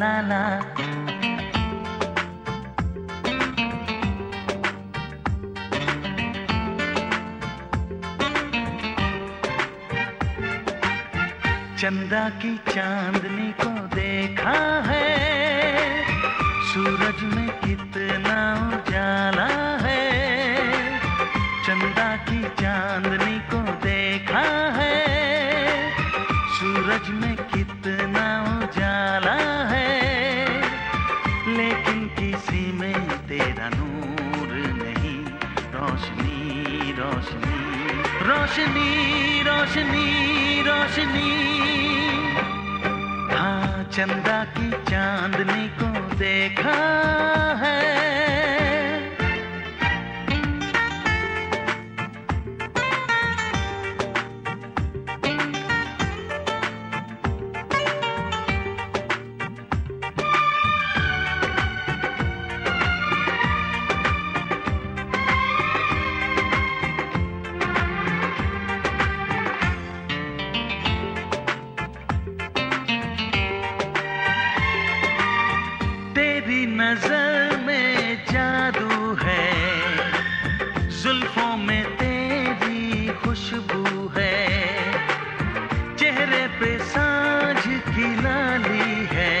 ला ला चंदा की चांदनी को देखा है, सूरज में कितना उजाला है। चंदा की चांदनी को देखा है, सूरज में कितना रोशनी रोशनी रोशनी रोशनी। हाँ चंदा की चांदनी को देखा है। तेरी नज़र में जादू है। जुल्फों में तेरी खुशबू है। चेहरे पे साँझ की लाली है।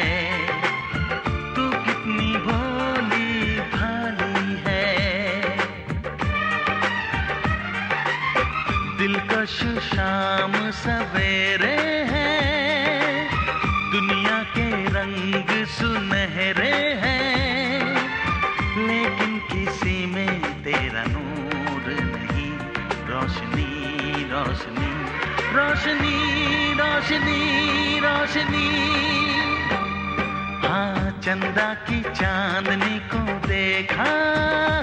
तू कितनी भोली भाली है। दिलकश शाम सवेरे हैं। दुनिया के रंग सुनहरे हैं, लेकिन किसी में तेरा नूर नहीं। रोशनी रोशनी रोशनी रोशनी रोशनी। हाँ चंदा की चांदनी को देखा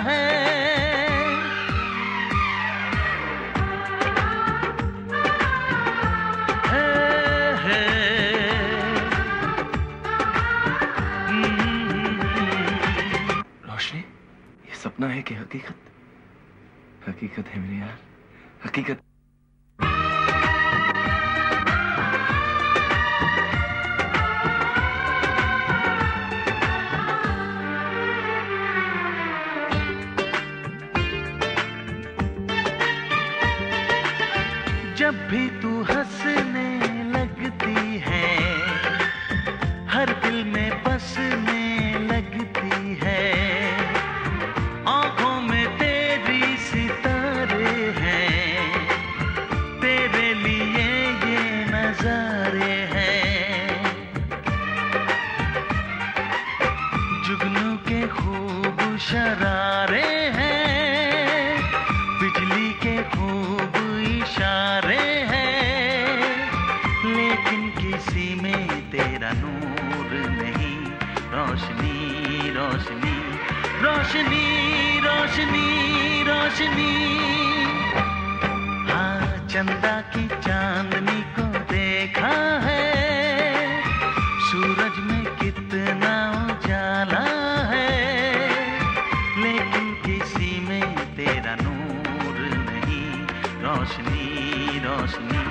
है। सपना है कि हकीकत हकीकत है मेरे यार हकीकत। जब भी तू हंसने जुगनू के खूब शरारे हैं, बिजली के खूब इशारे हैं। लेकिन किसी में तेरा नूर नहीं, रोशनी रोशनी रोशनी रोशनी रोशनी। हाँ चंदा की चांदनी को देखा है रोशनी रोशनी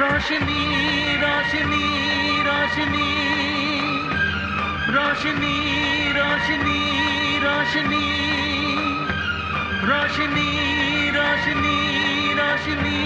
रोशनी रोशनी रोशनी रोशनी रोशनी रोशनी रोशनी रोशनी रोशनी